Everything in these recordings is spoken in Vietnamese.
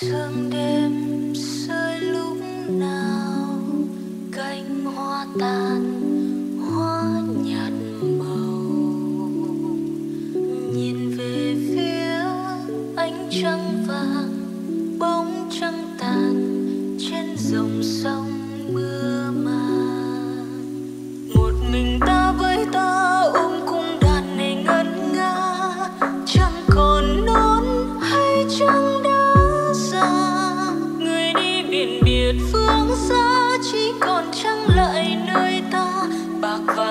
sương đêm rơi lúc nào, cánh hoa tàn, hoa nhạt màu. Nhìn về phía ánh trăng vàng, bóng trăng tàn, trên dòng sông mưa màng một mình ta với ta ôm cung đàn này ngân nga chẳng còn nón hay trăng đã biển biệt phương xa chỉ còn trăng lại nơi ta. Bạc vàng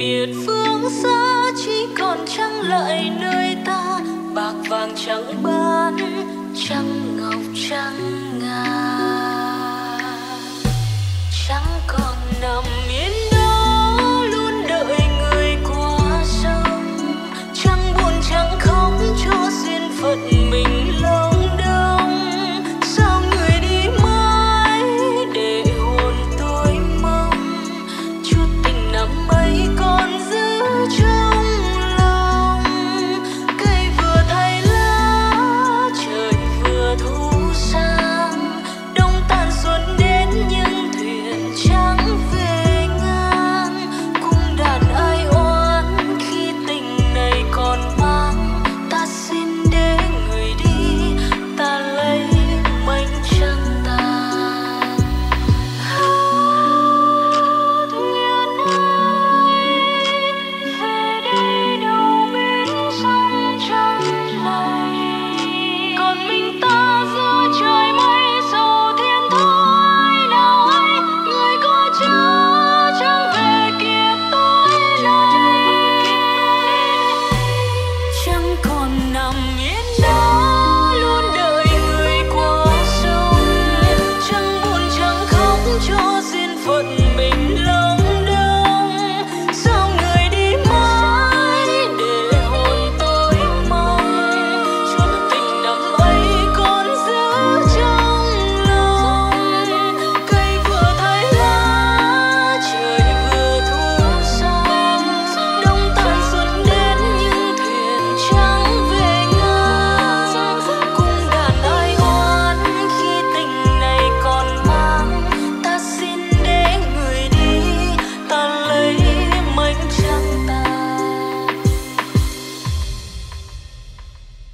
biệt phương xa, chỉ còn trăng lại nơi ta. Bạc vàng trắng bán trăng ngọc trắng.